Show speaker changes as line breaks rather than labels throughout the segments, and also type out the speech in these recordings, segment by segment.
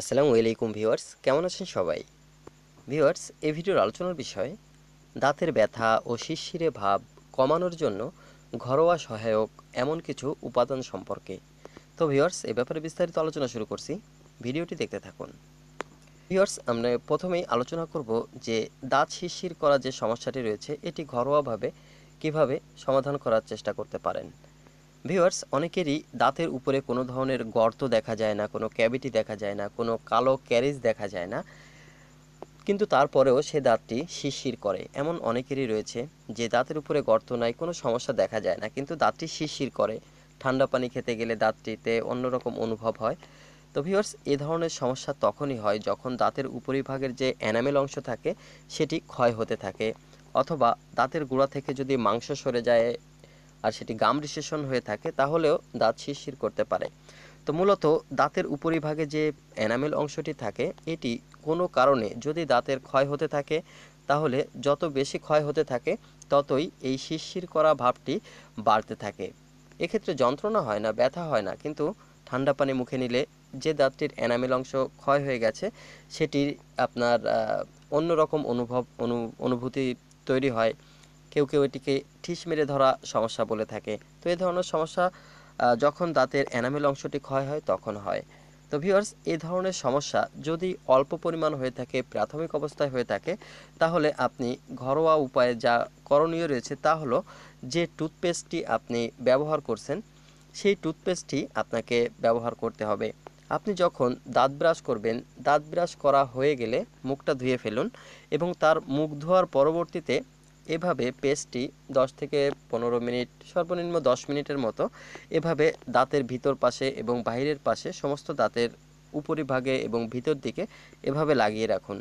আসসালামু আলাইকুম ভিউয়ার্স, কেমন আছেন সবাই? ভিউয়ার্স, এই ভিডিওর আলোচনার বিষয়, দাঁতের ব্যথা ও শিরশিরে ভাব কমানোর জন্য ঘরোয়া সহায়ক এমন কিছু উপাদান সম্পর্কে। তো ভিউয়ার্স, এ ব্যাপারে বিস্তারিত আলোচনা শুরু করছি। ভিডিওটি দেখতে থাকুন। ভিউয়ার্স, আমরা প্রথমেই আলোচনা করব যে দাঁত শিরশির করা যে সমস্যাটি রয়েছে, এটি ঘরোয়াভাবে কীভাবে সমাধান করার চেষ্টা করতে পারেন। ভিউয়ার্স অনেকেরই দাঁতের উপরে কোনো ধরনের গর্ত দেখা যায় না, কোনো ক্যাভিটি দেখা যায় না, কোনো কালো ক্যারিজ দেখা যায় না। কিন্তু তারপরেও সে দাঁতটি শিরশির করে। এমন অনেকেরই রয়েছে যে দাঁতের উপরে গর্ত নাই, কোনো সমস্যা দেখা যায় না, কিন্তু দাঁতটি শিরশির করে। ঠান্ডা পানি খেতে গেলে দাঁতটিতে অন্যরকম অনুভব হয়। তো ভিউয়ার্স এ ধরনের সমস্যা তখনই হয় যখন দাঁতের উপরিভাগের যে এনামেল অংশ থাকে, সেটি ক্ষয় হতে থাকে। অথবা দাঁতের গোড়া থেকে যদি মাংস সরে যায় আর সেটি গাম রিসেশন হয়ে থাকে, তাহলেও দাঁত শিরশির করতে পারে। তো মূলত দাঁতের উপরিভাগে যে এনামেল অংশটি থাকে, এটি কোনো কারণে যদি দাঁতের ক্ষয় হতে থাকে, তাহলে যত বেশি ক্ষয় হতে থাকে, ততই এই শিরশির করা ভাবটি বাড়তে থাকে। এক্ষেত্রে যন্ত্রণা হয় না, ব্যথা হয় না, কিন্তু ঠান্ডা পানি মুখে নিলে যে দাঁতটির এনামেল অংশ ক্ষয় হয়ে গেছে, সেটির আপনার অন্যরকম অনুভব, অনু, অনুভূতি তৈরি হয়। কেউ কেউ এটিকে ঠিস মেরে ধরা সমস্যা বলে থাকে। তো এই ধরনের সমস্যা যখন দাঁতের এনামেল অংশটি ক্ষয় হয়, তখন হয়। তো ভিউয়ার্স এই ধরনের সমস্যা যদি অল্প পরিমাণ হয়ে থাকে, প্রাথমিক অবস্থায় হয়ে থাকে, তাহলে আপনি ঘরোয়া উপায়ে যা করণীয় রয়েছে তা হলো যে টুথপেস্টটি আপনি ব্যবহার করছেন, সেই টুথপেস্টটি আপনাকে ব্যবহার করতে হবে। আপনি যখন দাঁত ব্রাশ করবেন, দাঁত ব্রাশ করা হয়ে গেলে মুখটা ধুয়ে ফেলুন এবং তার মুখ ধোয়ার পরবর্তীতে এভাবে পেস্টটি 10 থেকে পনেরো মিনিট, সর্বনিম্ন 10 মিনিটের মতো এভাবে দাঁতের ভিতর পাশে এবং বাইরের পাশে সমস্ত দাঁতের উপরিভাগে এবং ভিতর দিকে এভাবে লাগিয়ে রাখুন।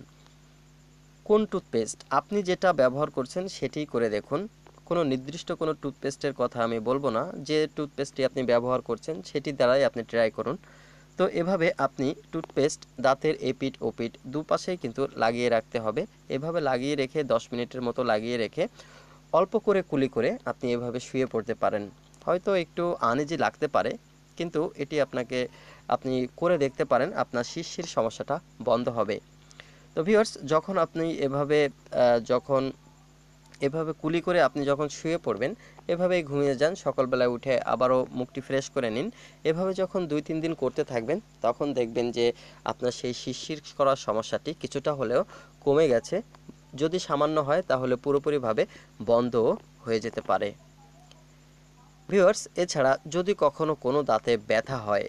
কোন টুথপেস্ট? আপনি যেটা ব্যবহার করছেন সেটি করে দেখুন। কোনো নির্দিষ্ট কোনো টুথপেস্টের কথা আমি বলব না। যে টুথপেস্টটি আপনি ব্যবহার করছেন সেটি দ্বারাই আপনি ট্রাই করুন। তো এভাবে আপনি টুথপেস্ট, দাঁতের এপিট ওপিট দুপাশেই কিন্তু লাগিয়ে রাখতে হবে। এভাবে লাগিয়ে রেখে 10 মিনিটের মতো লাগিয়ে রেখে অল্প করে কুলি করে আপনি এভাবে শুয়ে পড়তে পারেন। হয়তো একটু আনইজি লাগতে পারে, কিন্তু এটি আপনাকে, আপনি করে দেখতে পারেন আপনার শিরশির সমস্যাটা বন্ধ হবে। তো ভিউয়ার্স, যখন আপনি এভাবে যখন এভাবে কুলি করে আপনি যখন শুয়ে পড়বেন, এভাবেই ঘুমিয়ে যান, সকালবেলায় উঠে আবারও মুখটি ফ্রেশ করে নিন। এভাবে যখন দুই তিন দিন করতে থাকবেন, তখন দেখবেন যে আপনার সেই শিরশির করার সমস্যাটি কিছুটা হলেও কমে গেছে। যদি সামান্য হয়, তাহলে পুরোপুরিভাবে বন্ধও হয়ে যেতে পারে। ভিউয়ার্স, এছাড়া যদি কখনো কোনো দাঁতে ব্যথা হয়,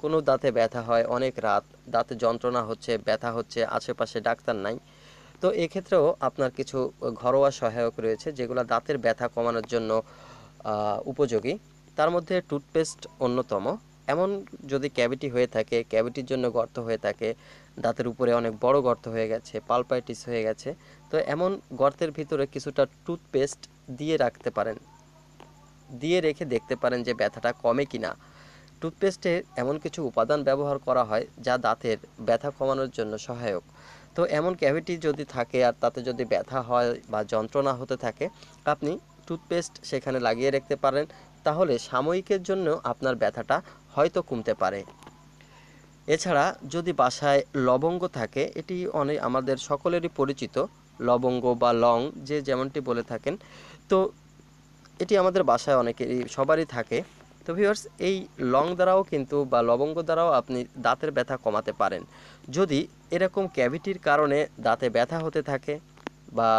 কোনো দাঁতে ব্যথা হয়, অনেক রাত দাঁতে যন্ত্রণা হচ্ছে, ব্যথা হচ্ছে, আশেপাশে ডাক্তার নাই তো এক্ষেত্রেও আপনার কিছু ঘরোয়া সহায়ক রয়েছে যেগুলো দাঁতের ব্যথা কমানোর জন্য উপযোগী। তার মধ্যে টুথপেস্ট অন্যতম। এমন যদি ক্যাভিটি হয়ে থাকে, ক্যাভিটির জন্য গর্ত হয়ে থাকে, দাঁতের উপরে অনেক বড় গর্ত হয়ে গেছে, পালপাইটিস হয়ে গেছে, তো এমন গর্তের ভিতরে কিছুটা টুথপেস্ট দিয়ে রাখতে পারেন। দিয়ে রেখে দেখতে পারেন যে ব্যথাটা কমে কি না টুথপেস্টে এমন কিছু উপাদান ব্যবহার করা হয় যা দাঁতের ব্যথা কমানোর জন্য সহায়ক। তো এমন ক্যাভিটি যদি থাকে আর তাতে যদি ব্যথা হয় বা যন্ত্রণা হতে থাকে, আপনি টুথপেস্ট সেখানে লাগিয়ে রাখতে পারেন। তাহলে সাময়িকের জন্য আপনার ব্যথাটা হয়তো কমতে পারে। এছাড়া যদি বাসায় লবঙ্গ থাকে, এটি অনেক আমাদের সকলেরই পরিচিত, লবঙ্গ বা লং যে যেমনটি বলে থাকেন, তো এটি আমাদের বাসায় অনেকেরই, সবারই থাকে। তো ভিউয়ার্স এই লং দ্বারাও কিন্তু বা লবঙ্গ দ্বারাও আপনি দাঁতের ব্যথা কমাতে পারেন। যদি এরকম ক্যাভিটির কারণে দাঁতে ব্যথা হতে থাকে বা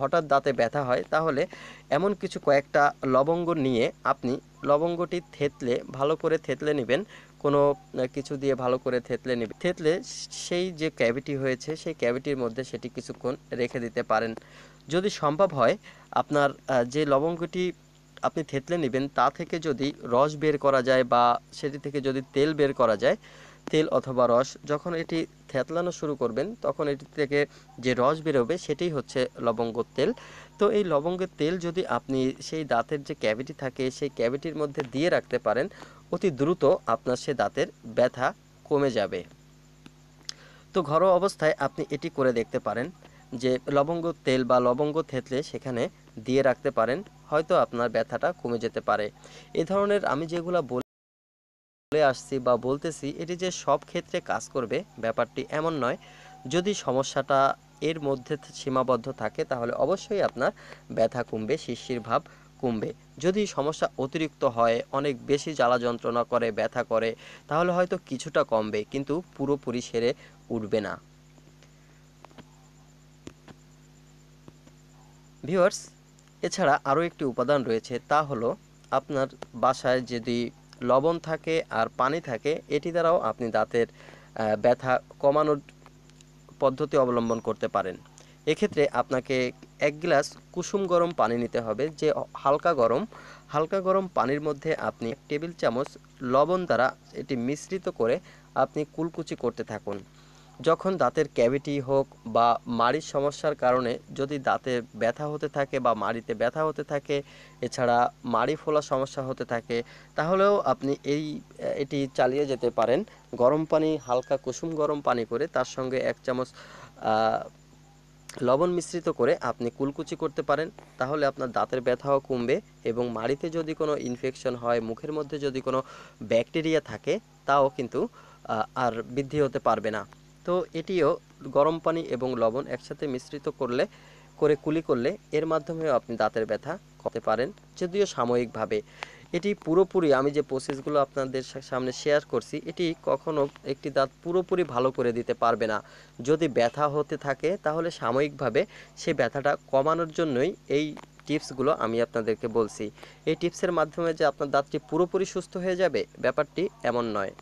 হঠাৎ দাঁতে ব্যথা হয়, তাহলে এমন কিছু কয়েকটা লবঙ্গ নিয়ে আপনি লবঙ্গটি থেতলে, ভালো করে থেতলে নেবেন। কোনো কিছু দিয়ে ভালো করে থেতলে নেবেন। থেতলে সেই যে ক্যাভিটি হয়েছে, সেই ক্যাভিটির মধ্যে সেটি কিছুক্ষণ রেখে দিতে পারেন। যদি সম্ভব হয়, আপনার যে লবঙ্গটি আপনি থেতলে নেবেন, তা থেকে যদি রস বের করা যায় বা সেটি থেকে যদি তেল বের করা যায়, তেল অথবা রস, যখন এটি থেতলানো শুরু করবেন, তখন এটি থেকে যে রস বেরোবে সেটাই হচ্ছে লবঙ্গ তেল। তো এই লবঙ্গের তেল যদি আপনি সেই দাঁতের যে ক্যাভিটি থাকে, সেই ক্যাভিটির মধ্যে দিয়ে রাখতে পারেন, অতি দ্রুত আপনার সে দাঁতের ব্যথা কমে যাবে। তো ঘরোয়া অবস্থায় আপনি এটি করে দেখতে পারেন যে লবঙ্গ তেল বা লবঙ্গ থেতলে সেখানে দিয়ে রাখতে পারেন। হয়তো আপনার ব্যথাটা কমে যেতে পারে। এ ধরনের আমি যেগুলো বল আসছি বা বলতেছি, এটি যে সব ক্ষেত্রে কাজ করবে, ব্যাপারটি এমন নয়। যদি সমস্যাটা এর মধ্যে সীমাবদ্ধ থাকে, তাহলে অবশ্যই আপনার ব্যথা কমবে, শিরশির ভাব কমবে। যদি সমস্যা অতিরিক্ত হয়, অনেক বেশি জ্বালা যন্ত্রণা করে, ব্যথা করে, তাহলে হয়তো কিছুটা কমবে, কিন্তু পুরোপুরি সেরে উঠবে না। ভিউয়ার্স এছাড়া আরও একটি উপাদান রয়েছে, তা হলো আপনার বাসায় যদি লবণ থাকে আর পানি থাকে, এটি দ্বারাও আপনি দাঁতের ব্যথা কমানোর পদ্ধতি অবলম্বন করতে পারেন। এক্ষেত্রে আপনাকে এক গ্লাস কুসুম গরম পানি নিতে হবে, যে হালকা গরম। হালকা গরম পানির মধ্যে আপনি টেবিল চামচ লবণ দ্বারা এটি মিশ্রিত করে আপনি কুলকুচি করতে থাকুন। যখন দাঁতের ক্যাভিটি হোক বা মাড়ির সমস্যার কারণে যদি দাঁতে ব্যথা হতে থাকে বা মাড়িতে ব্যথা হতে থাকে, এছাড়া মাড়ি ফোলা সমস্যা হতে থাকে, তাহলেও আপনি এই এটি চালিয়ে যেতে পারেন। গরম পানি, হালকা কুসুম গরম পানি করে তার সঙ্গে এক চামচ লবণ মিশ্রিত করে আপনি কুলকুচি করতে পারেন। তাহলে আপনার দাঁতের ব্যথাও কমবে এবং মাড়িতে যদি কোনো ইনফেকশন হয়, মুখের মধ্যে যদি কোনো ব্যাকটেরিয়া থাকে, তাও কিন্তু আর বৃদ্ধি হতে পারবে না। তো এটিও গরম পানি এবং লবণ একসাথে মিশ্রিত করলে, করে কুলি করলে এর মাধ্যমেও আপনি দাঁতের ব্যথা করতে পারেন, যদিও সাময়িকভাবে। এটি পুরোপুরি আমি যে প্রসেসগুলো আপনাদের সামনে শেয়ার করছি, এটি কখনো একটি দাঁত পুরোপুরি ভালো করে দিতে পারবে না। যদি ব্যথা হতে থাকে, তাহলে সাময়িকভাবে সে ব্যথাটা কমানোর জন্যই এই টিপসগুলো আমি আপনাদেরকে বলছি। এই টিপসের মাধ্যমে যে আপনার দাঁতটি পুরোপুরি সুস্থ হয়ে যাবে, ব্যাপারটি এমন নয়।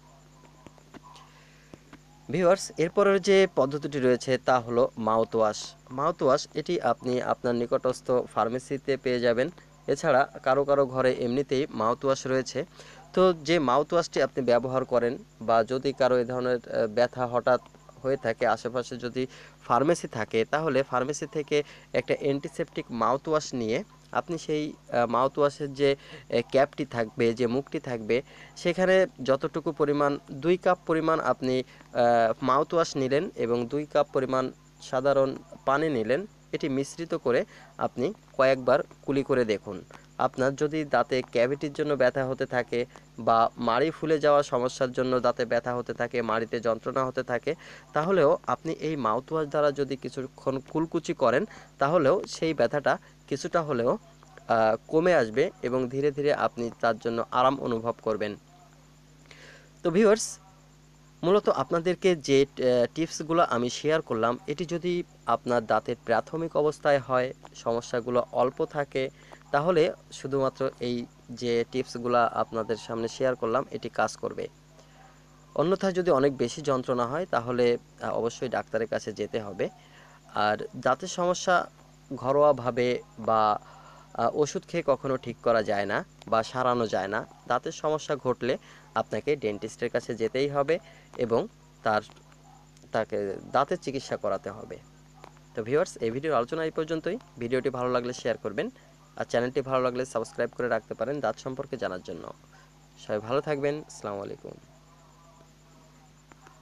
ভিউয়ার্স, এরপরের যে পদ্ধতিটি রয়েছে তা হলো মাউথওয়াশ। মাউথওয়াশ, এটি আপনি আপনার নিকটস্থ ফার্মেসিতে পেয়ে যাবেন। এছাড়া কারও কারও ঘরে এমনিতেই মাউথওয়াশ রয়েছে। তো যে মাউথওয়াশটি আপনি ব্যবহার করেন বা যদি কারও এই ধরনের ব্যথা হঠাৎ হয়ে থাকে, আশেপাশে যদি ফার্মেসি থাকে, তাহলে ফার্মেসি থেকে একটা অ্যান্টিসেপটিক মাউথওয়াশ নিয়ে আপনি সেই মাউথ ওয়াশের যে ক্যাপটি থাকবে, যে মুখটি থাকবে, সেখানে যতটুকু পরিমাণ, দুই কাপ পরিমাণ আপনি মাউথ ওয়াশ নিলেন এবং দুই কাপ পরিমাণ সাধারণ পানি নিলেন, এটি মিশ্রিত করে আপনি কয়েকবার কুলি করে দেখুন। আপনার যদি দাঁতে ক্যাভিটির জন্য ব্যথা হতে থাকে বা মাড়ি ফুলে যাওয়া সমস্যার জন্য দাঁতে ব্যথা হতে থাকে, মাড়িতে যন্ত্রণা হতে থাকে, তাহলেও আপনি এই মাউথওয়াশ দ্বারা যদি কিছুক্ষণ কুলকুচি করেন, তাহলেও সেই ব্যথাটা কিছুটা হলেও কমে আসবে এবং ধীরে ধীরে আপনি তার জন্য আরাম অনুভব করবেন। তো ভিউয়ার্স, মূলত আপনাদেরকে যে টিপসগুলো আমি শেয়ার করলাম, এটি যদি আপনার দাঁতের প্রাথমিক অবস্থায় হয়, সমস্যাগুলো অল্প থাকে তাহলে শুধুমাত্র এই যে টিপসগুলো আপনাদের সামনে শেয়ার করলাম, এটি কাজ করবে। অন্যথায় যদি অনেক বেশি যন্ত্রণা হয়, তাহলে অবশ্যই ডাক্তারের কাছে যেতে হবে। আর দাঁতের সমস্যা ঘরোয়াভাবে বা ওষুধ খেয়ে কখনো ঠিক করা যায় না বা সারানো যায় না। দাঁতের সমস্যা ঘটলে আপনাকে ডেন্টিস্টের কাছে যেতেই হবে এবং তার, তাকে দাঁতের চিকিৎসা করাতে হবে। তো ভিউয়ার্স এই ভিডিওর আলোচনা এই পর্যন্তই। ভিডিওটি ভালো লাগলে শেয়ার করবেন। আর চ্যানেলটি ভালো লাগলে সাবস্ক্রাইব করে রাখতে পারেন দাঁত সম্পর্কে জানার জন্য। সবাই ভালো থাকবেন। আসসালামু আলাইকুম।